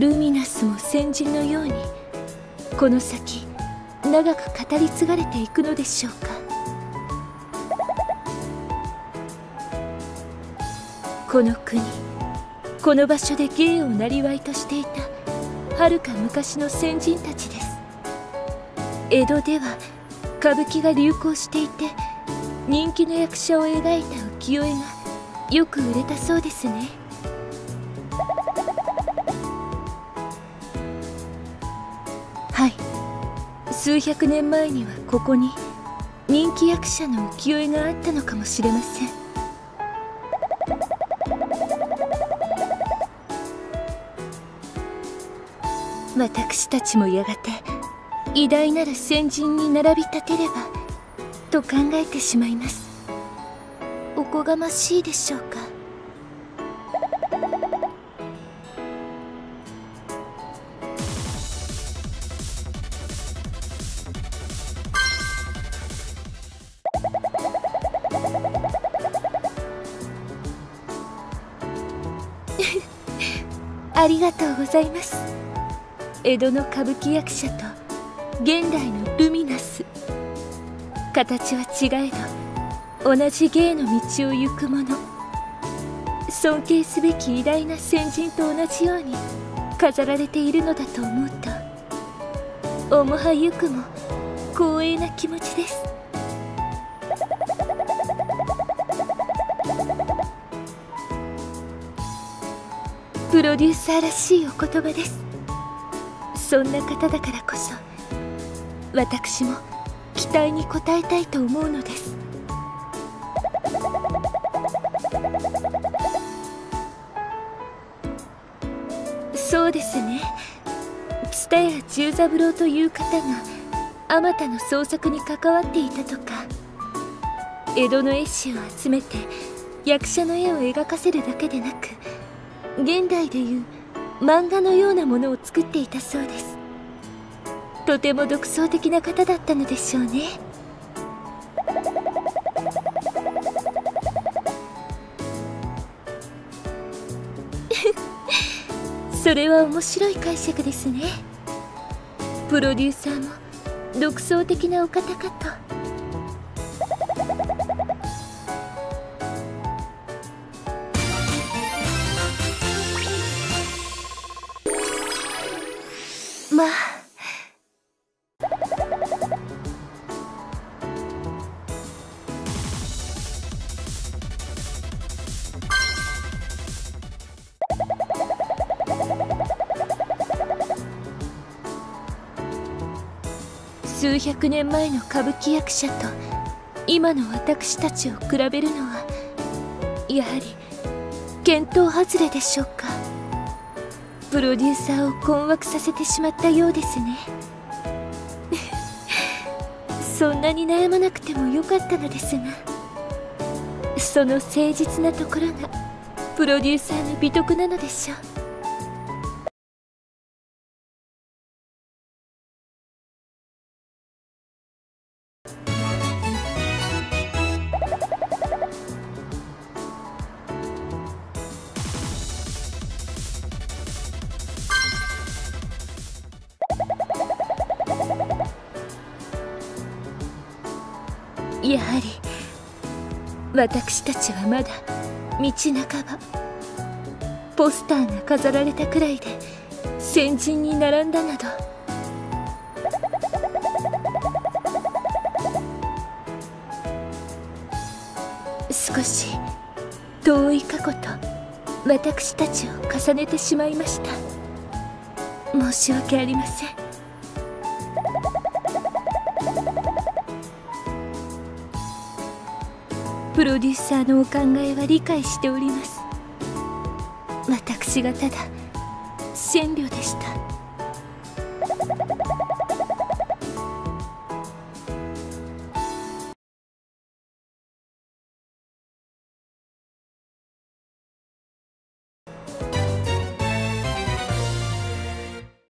ルミナスも先人のようにこの先長く語り継がれていくのでしょうか？この国この場所で芸をなりわいとしていたはるか昔の先人たちです。江戸では歌舞伎が流行していて人気の役者を描いた浮世絵がよく売れたそうですね。数百年前にはここに人気役者の浮世絵があったのかもしれません。私たちもやがて偉大なる先人に並び立てればと考えてしまいます。おこがましいでしょうか。ありがとうございます。江戸の歌舞伎役者と現代のルミナス。形は違えど同じ芸の道を行く者。尊敬すべき偉大な先人と同じように飾られているのだと思うと重はゆくも光栄な気持ちです。プロデューサーらしいお言葉です。そんな方だからこそ私も期待に応えたいと思うのです。そうですね。蔦屋十三郎という方があまたの創作に関わっていたとか江戸の絵師を集めて役者の絵を描かせるだけでなく現代でいう漫画のようなものを作っていたそうです。とても独創的な方だったのでしょうね。それは面白い解釈ですね。プロデューサーも独創的なお方かと。ま数百年前の歌舞伎役者と今の私たちを比べるのはやはり見当外れでしょうか？プロデューサーを困惑させてしまったようですね。そんなに悩まなくてもよかったのですがその誠実なところがプロデューサーの美徳なのでしょう。やはり私たちはまだ道半ばポスターが飾られたくらいで先人に並んだなど。少し遠い過去と私たちを重ねてしまいました。申し訳ありません。プロデューサーのお考えは理解しております。私がただ千両でした。